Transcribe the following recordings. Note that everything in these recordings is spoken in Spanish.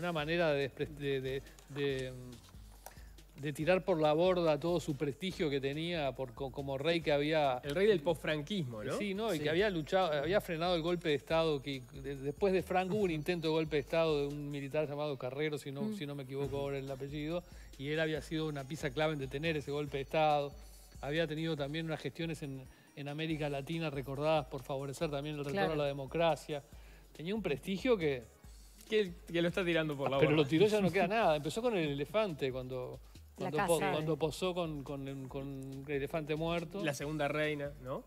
una manera de, de, de, tirar por la borda todo su prestigio que tenía por, como rey que había... El rey del posfranquismo, ¿no? Sí, ¿no? Y que había luchado, había frenado el golpe de Estado, que después de Franco hubo un intento de golpe de Estado de un militar llamado Carrero, si no, mm. si no me equivoco ahora el apellido, y él había sido una pieza clave en detener ese golpe de Estado. Había tenido también unas gestiones en, en América Latina recordadas por favorecer también el retorno a la democracia. Tenía un prestigio que que, lo está tirando por la Pero lo tiró ya no queda nada. Empezó con el elefante cuando, cuando, posó con, con, el elefante muerto. La segunda reina, ¿no?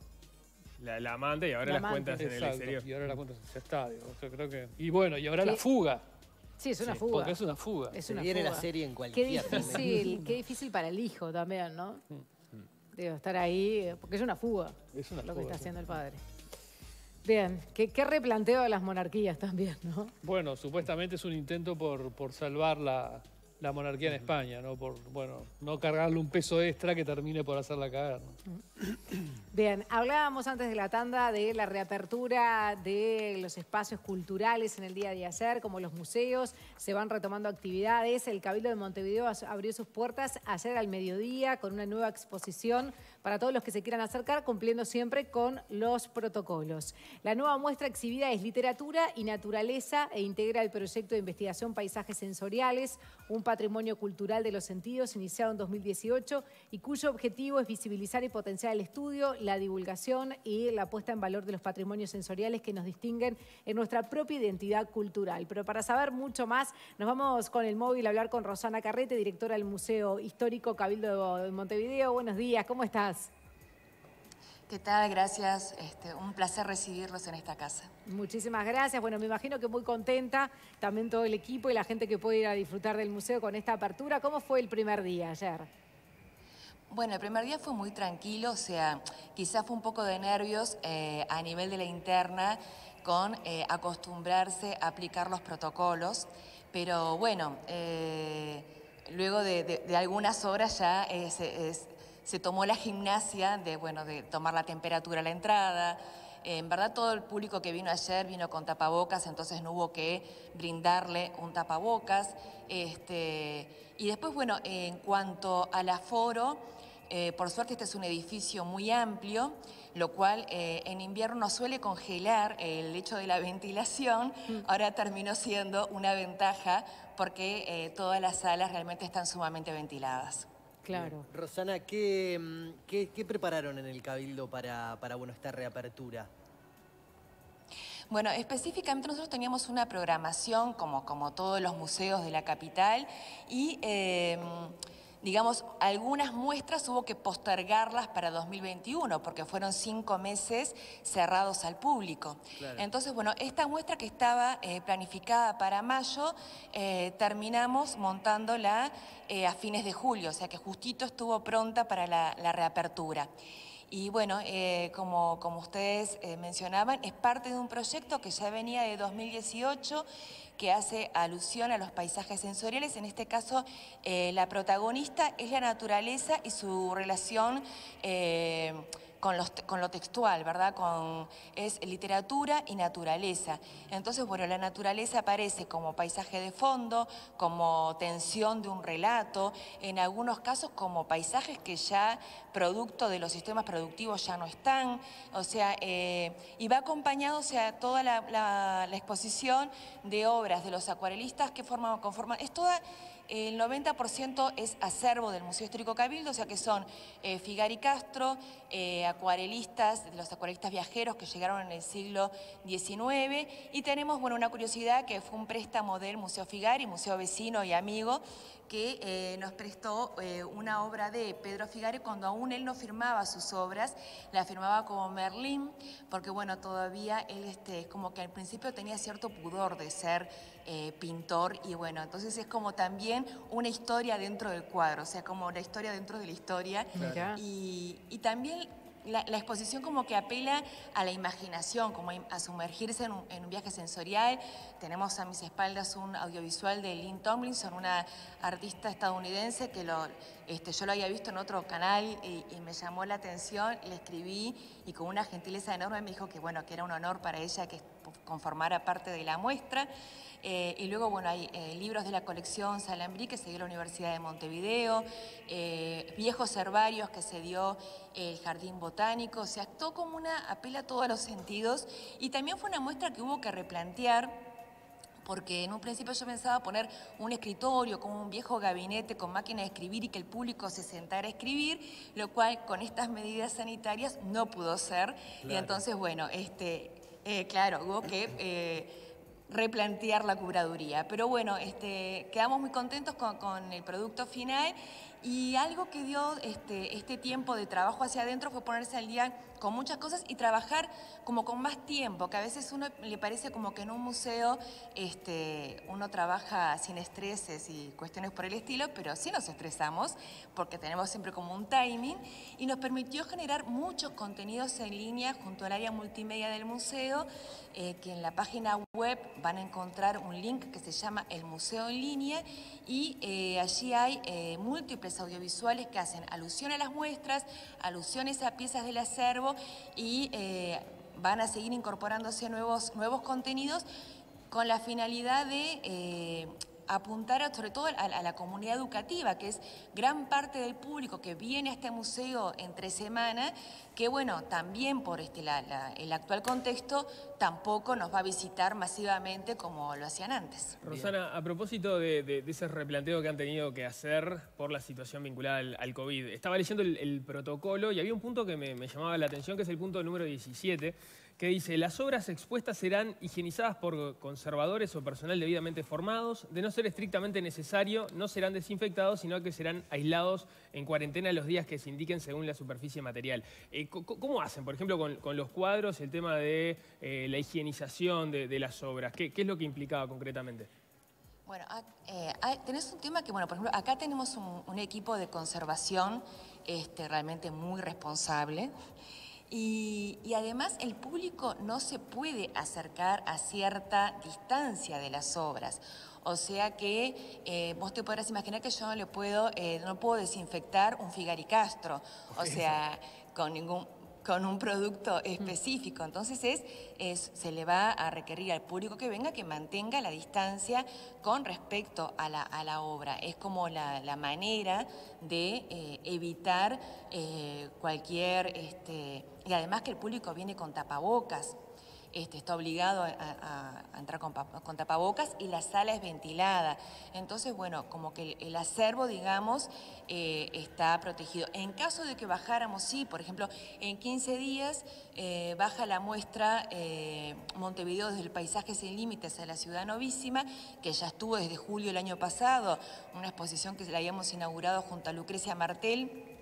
La, amante y ahora las cuentas en el exterior. Y ahora las cuentas en ese estadio. creo que... Y bueno, y ahora la fuga. Sí, es una fuga. Porque es una fuga. Es una viene la serie en cualquier Qué difícil, qué difícil para el hijo también, ¿no? Mm. Digo, estar ahí, porque es una fuga. Es una lo que está haciendo el padre. Bien, ¿Qué, replanteo de las monarquías también, ¿no? Bueno, supuestamente es un intento por, por salvar la, la monarquía en España, ¿no? Por, bueno, no cargarle un peso extra que termine por hacerla caer. Bien, hablábamos antes de la tanda de la reapertura de los espacios culturales en el día de ayer, como los museos, se van retomando actividades. El Cabildo de Montevideo abrió sus puertas ayer al mediodía con una nueva exposición para todos los que se quieran acercar, cumpliendo siempre con los protocolos. La nueva muestra exhibida es literatura y naturaleza e integra el proyecto de investigación Paisajes Sensoriales, un patrimonio cultural de los sentidos iniciado en 2018 y cuyo objetivo es visibilizar y potenciar el estudio, la divulgación y la puesta en valor de los patrimonios sensoriales que nos distinguen en nuestra propia identidad cultural. Pero para saber mucho más, nos vamos con el móvil a hablar con Rosana Carrete, directora del Museo Histórico Cabildo de Montevideo. Buenos días, ¿cómo estás? ¿Qué tal? Gracias. Este, un placer recibirlos en esta casa. Muchísimas gracias. Bueno, me imagino que muy contenta también todo el equipo y la gente que puede ir a disfrutar del museo con esta apertura. ¿Cómo fue el primer día ayer? Bueno, el primer día fue muy tranquilo, o sea, quizás fue un poco de nervios eh, a nivel de la interna con eh, acostumbrarse a aplicar los protocolos, pero bueno, eh, luego de, algunas horas ya es, se tomó la gimnasia de, bueno, de tomar la temperatura a la entrada. En verdad todo el público que vino ayer vino con tapabocas, entonces no hubo que brindarle un tapabocas. Este, y después, bueno, en cuanto al aforo, eh, por suerte este es un edificio muy amplio, lo cual eh, en invierno no suele congelar el hecho de la ventilación, mm. ahora terminó siendo una ventaja porque eh, todas las salas realmente están sumamente ventiladas. Claro. Rosana, ¿qué, mm, qué, qué prepararon en el Cabildo para, para bueno, esta reapertura? Bueno, específicamente nosotros teníamos una programación, como, como todos los museos de la capital, y eh, digamos, algunas muestras hubo que postergarlas para 2021 porque fueron cinco meses cerrados al público. Entonces, bueno, esta muestra que estaba eh, planificada para mayo, eh, terminamos montándola eh, a fines de julio, o sea que justito estuvo pronta para la, la reapertura. Y bueno, como, como ustedes mencionaban, es parte de un proyecto que ya venía de 2018 que hace alusión a los paisajes sensoriales. En este caso, eh, la protagonista es la naturaleza y su relación eh, con, lo textual, ¿verdad? Con, es literatura y naturaleza. Entonces, bueno, la naturaleza aparece como paisaje de fondo, como tensión de un relato, en algunos casos como paisajes que ya producto de los sistemas productivos ya no están, o sea, eh, y va acompañado, o sea, toda la, exposición de obras de los acuarelistas que forman, conforman, es toda el 90% es acervo del Museo Histórico Cabildo, o sea que son eh, Figari Castro, eh, acuarelistas, los acuarelistas viajeros que llegaron en el siglo XIX, y tenemos bueno, una curiosidad que fue un préstamo del Museo Figari, museo vecino y amigo, que eh, nos prestó una obra de Pedro Figari cuando aún él no firmaba sus obras, la firmaba como Merlín, porque bueno, todavía él este, como que al principio tenía cierto pudor de ser eh, pintor y bueno, entonces es como también una historia dentro del cuadro, o sea, como la historia dentro de la historia. Y, y también la, exposición como que apela a la imaginación, como a sumergirse en un, viaje sensorial. Tenemos a mis espaldas un audiovisual de Lynn Tomlinson, una artista estadounidense que lo, este, yo lo había visto en otro canal y, me llamó la atención, le escribí y con una gentileza enorme me dijo que bueno, que era un honor para ella que conformara parte de la muestra. Eh, y luego, bueno, hay eh, libros de la colección Salambrí que se dio la Universidad de Montevideo, eh, viejos herbarios que se dio el Jardín Botánico, o sea, todo como una apela a todos los sentidos. Y también fue una muestra que hubo que replantear porque en un principio yo pensaba poner un escritorio como un viejo gabinete con máquina de escribir y que el público se sentara a escribir, lo cual con estas medidas sanitarias no pudo ser. Y entonces, bueno, este, claro, hubo que replantear la curaduría. Pero bueno, este, quedamos muy contentos con, el producto final y algo que dio este, este tiempo de trabajo hacia adentro fue ponerse al día con muchas cosas y trabajar como con más tiempo, que a veces uno le parece como que en un museo este, uno trabaja sin estreses y cuestiones por el estilo, pero sí nos estresamos porque tenemos siempre como un timing y nos permitió generar muchos contenidos en línea junto al área multimedia del museo, eh, que en la página web van a encontrar un link que se llama El Museo en Línea y eh, allí hay eh, múltiples audiovisuales que hacen alusión a las muestras, alusiones a piezas del acervo y eh, van a seguir incorporándose nuevos, nuevos contenidos con la finalidad de eh, apuntar sobre todo a, la comunidad educativa, que es gran parte del público que viene a este museo entre semana, que bueno, también por este, el actual contexto tampoco nos va a visitar masivamente como lo hacían antes. Rosana, a propósito de, ese replanteo que han tenido que hacer por la situación vinculada al, COVID, estaba leyendo el, protocolo y había un punto que me, me llamaba la atención, que es el punto número 17, que dice, las obras expuestas serán higienizadas por conservadores o personal debidamente formados, de no ser estrictamente necesario, no serán desinfectados, sino que serán aislados en cuarentena los días que se indiquen según la superficie material. Eh, ¿Cómo hacen, por ejemplo, con, los cuadros el tema de eh, la higienización de, las obras? ¿Qué, es lo que implicaba concretamente? Bueno, eh, tenés un tema que, bueno, por ejemplo, acá tenemos un, equipo de conservación este, realmente muy responsable. Y, además el público no se puede acercar a cierta distancia de las obras. O sea que eh, vos te podrás imaginar que yo no le puedo, eh, no puedo desinfectar un Figaricastro. O sea, con ningún con un producto específico. Entonces es, se le va a requerir al público que venga que mantenga la distancia con respecto a la, obra. Es como la, manera de eh, evitar eh, cualquier... Este, y además que el público viene con tapabocas. Este, está obligado a, entrar con, tapabocas y la sala es ventilada. Entonces, bueno, como que el, acervo, digamos, eh, está protegido. En caso de que bajáramos, sí, por ejemplo, en 15 días eh, baja la muestra eh, Montevideo desde el paisaje sin límites a la ciudad novísima, que ya estuvo desde julio del año pasado, una exposición que la habíamos inaugurado junto a Lucrecia Martel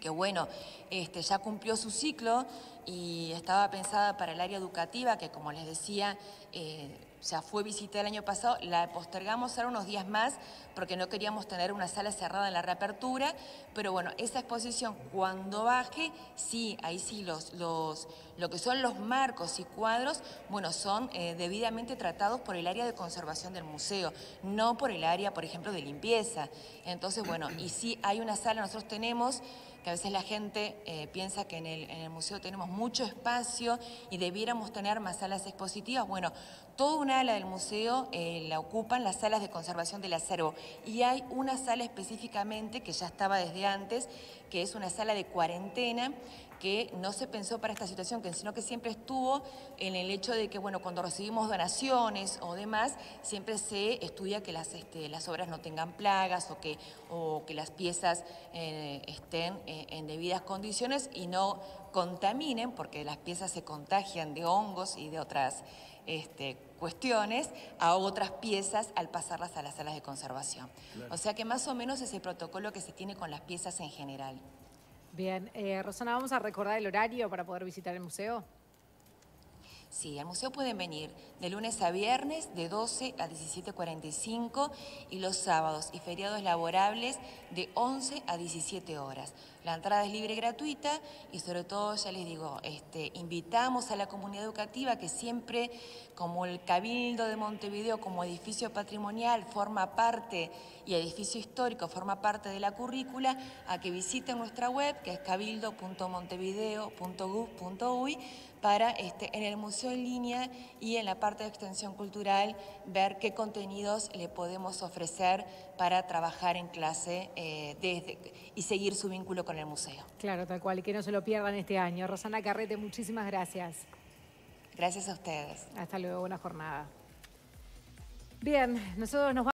que bueno, este, ya cumplió su ciclo y estaba pensada para el área educativa, que como les decía, eh, ya fue visita el año pasado, la postergamos ahora unos días más porque no queríamos tener una sala cerrada en la reapertura, pero bueno, esa exposición cuando baje, sí, ahí sí, los, los, lo que son los marcos y cuadros, bueno, son eh, debidamente tratados por el área de conservación del museo, no por el área, por ejemplo, de limpieza. Entonces, bueno, y sí hay una sala, nosotros tenemos que a veces la gente eh, piensa que en el, museo tenemos mucho espacio y debiéramos tener más salas expositivas. Bueno, toda una ala del museo eh, la ocupan las salas de conservación del acervo y hay una sala específicamente que ya estaba desde antes, que es una sala de cuarentena que no se pensó para esta situación, sino que siempre estuvo en el hecho de que, bueno, cuando recibimos donaciones o demás, siempre se estudia que las, este, las obras no tengan plagas o que, o que las piezas eh, estén eh, en debidas condiciones y no contaminen, porque las piezas se contagian de hongos y de otras este, cuestiones a otras piezas al pasarlas a las salas de conservación. O sea que más o menos es el protocolo que se tiene con las piezas en general. Bien, eh, Rosana, vamos a recordar el horario para poder visitar el museo. Sí, al museo pueden venir de lunes a viernes de 12 a 17.45 y los sábados y feriados laborables de 11 a 17 horas. La entrada es libre y gratuita y sobre todo, ya les digo, este, invitamos a la comunidad educativa que siempre, como el Cabildo de Montevideo, como edificio patrimonial, forma parte, y edificio histórico forma parte de la currícula, a que visiten nuestra web, que es cabildo.montevideo.gov.uy, para este, en el museo en línea y en la parte de extensión cultural ver qué contenidos le podemos ofrecer para trabajar en clase eh, desde, y seguir su vínculo con el museo. Claro, tal cual, y que no se lo pierdan este año. Rosana Carrete, muchísimas gracias. Gracias a ustedes. Hasta luego, buena jornada. Bien, nosotros nos vamos.